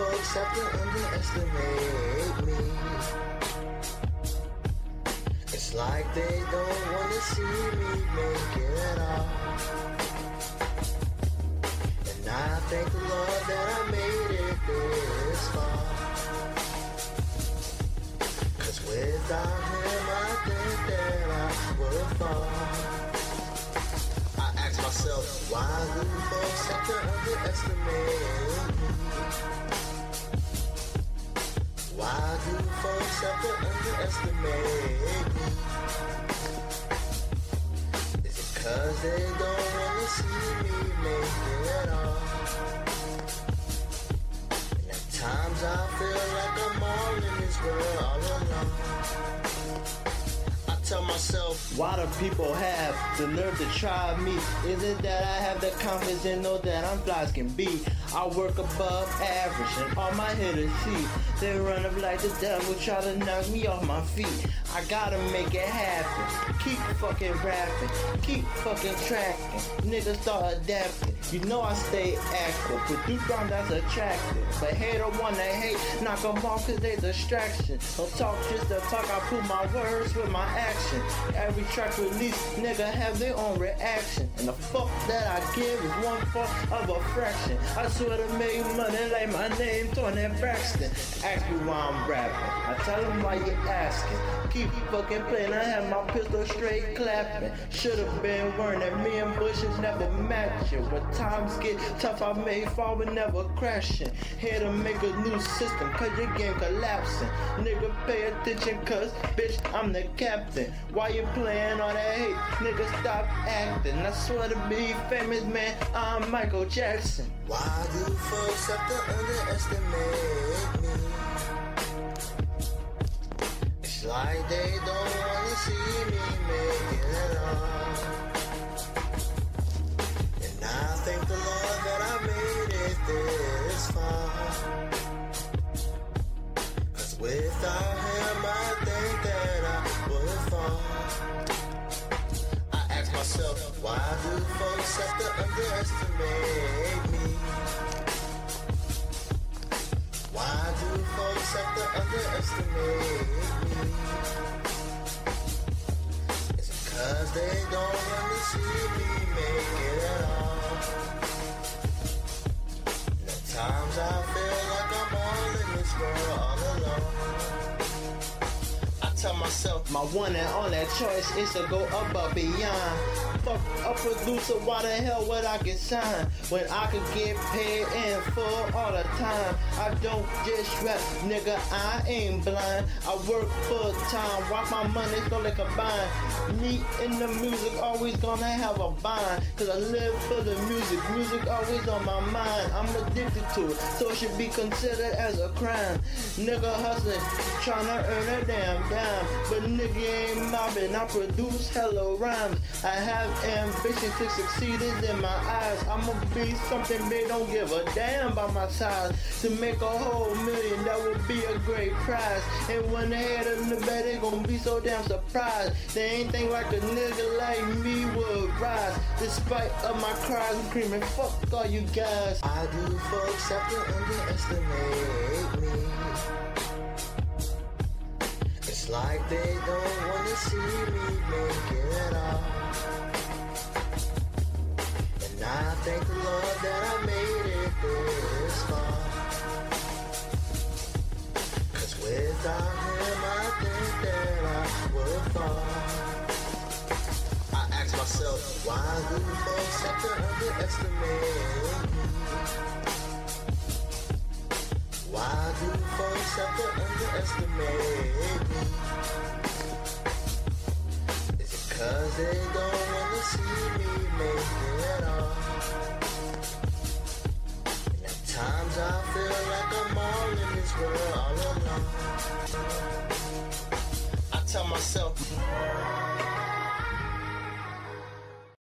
Folks have to underestimate me? It's like they don't wanna see me make it all. And I thank the Lord that I made it this far. Cause without him I think that I would fall. I ask myself, why do folks have to underestimate to underestimate me? Is it cause they don't wanna see me make it at all? And at times I feel like I'm all in this world all alone. Tell myself, Why do people have the nerve to try me? Is it that I have the confidence and know that I'm fly as can be? I work above average and all my hitters see. They run up like the devil, try to knock me off my feet. I gotta make it happen. Keep fucking rapping, keep fucking tracking. Niggas start adapting. You know I stay active. Produce rhyme that's attractive. But hater wanna hate, knock 'em off cause they distraction. Don't talk just to talk, I prove my words with my action. Every track release, nigga have their own reaction. And the fuck that I give is one fourth of a fraction. I to make money like my name, Toni Braxton. Ask me why I'm rapping. I tell them why you asking. Keep fucking playing, I have my pistol straight clapping. Should've been that me and Bushes never matching. When times get tough, I may fall but never crashing. Here to make a new system, cause your game collapsing. Nigga, pay attention, cause bitch, I'm the captain. Why you playing all that hate? Nigga, stop acting. I swear to be famous, man, I'm Michael Jackson. why do folks have to underestimate me? It's like they don't wanna see me make it all. And I thank the Lord that I made it this far. Cause without him, I think that I would fall. I ask myself, why do folks have to underestimate me? Have to underestimate me? Is cause they don't want to see me make it at all? And at times I feel like I'm all in this world all alone. I tell myself, My one and only choice is to go up above beyond. Fuck up a producer, why the hell would I get signed? When I could get paid in all the time. I don't just rap, nigga, I ain't blind. I work full time, watch my money slowly combine. Me and the music always gonna have a bind. Cause I live for the music, music always on my mind. I'm addicted to it, so it should be considered as a crime. Nigga hustling, tryna earn a damn dime. But nigga ain't mobbing, I produce hella rhymes. I have ambition to succeed is in my eyes. I'ma be something big, don't give a damn about my side. To make a whole million, that would be a great prize. And when they head in the bed, they gon' be so damn surprised. They ain't think like a nigga like me would rise. Despite of my cries and screaming, fuck all you guys. I do folks have to underestimate me? It's like they don't want to see me make it all. And I thank the Lord that I made it this I ask myself, why do folks have to underestimate me? Why do folks have to underestimate me? Is it cause they don't wanna see me make it at all? And at times I feel like I'm all in this world all alone. I tell myself,